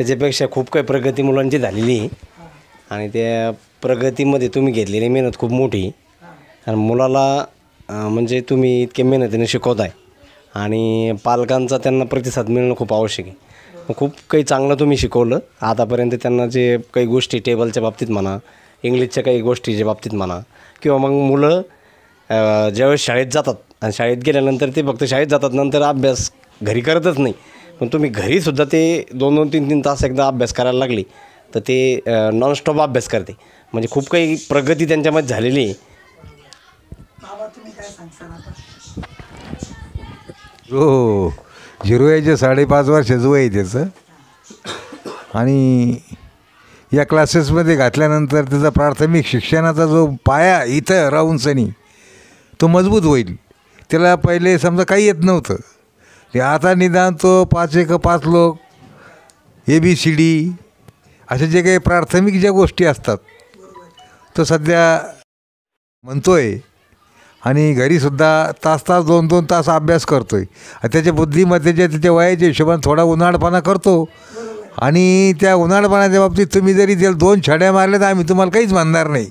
त्याच्यापेक्षा खूप काही प्रगती मुलांची झालेली आहे. आणि त्या प्रगतीमध्ये तुम्ही घेतलेली मेहनत खूप मोठी कारण आणि मुलाला म्हणजे तुम्ही इतक्या मेहनतीने शिकवताय. आणि पालकांचा त्यांना प्रतिसाद मिळणं खूप आवश्यक आहे. मग खूप काही चांगलं तुम्ही शिकवलं. आतापर्यंत त्यांना जे काही गोष्टी टेबलच्या बाबतीत म्हणा इंग्लिशच्या काही गोष्टीच्या बाबतीत म्हणा किंवा मग मुलं ज्यावेळेस शाळेत जातात आणि शाळेत गेल्यानंतर ते फक्त शाळेत जातात नंतर अभ्यास घरी करतच नाही. पण तुम्ही घरीसुद्धा ते दोन दोन तीन तीन तास एकदा अभ्यास करायला लागली तर ते नॉनस्टॉप अभ्यास करते. म्हणजे खूप काही प्रगती त्यांच्यामध्ये झालेली आहे. बाबा तुम्ही काय सांगता आता? हो झिरो यायचे साडेपाच वर्षाचं वय आहे त्याचं. आणि या क्लासेसमध्ये घातल्यानंतर त्याचा प्राथमिक शिक्षणाचा जो पाया इथं राहूनसनी तो मजबूत होईल. त्याला पहिले समजा काही येत नव्हतं. ते आता निदान तो पाच एक पाच लोक ए बी सी डी असे जे काही प्राथमिक ज्या गोष्टी असतात तो सध्या म्हणतो आहे आणि घरीसुद्धा तास तास दोन दोन तास अभ्यास करतो आहे त्याच्या बुद्धिमत्तेच्या त्याच्या वयाच्या हिशोबाने थोडा उन्हाळपणा करतो. आणि त्या उन्हाळपणाच्या बाबतीत तुम्ही जरी त्याला दोन छड्या मारल्या तर आम्ही तुम्हाला काहीच म्हणणार नाही.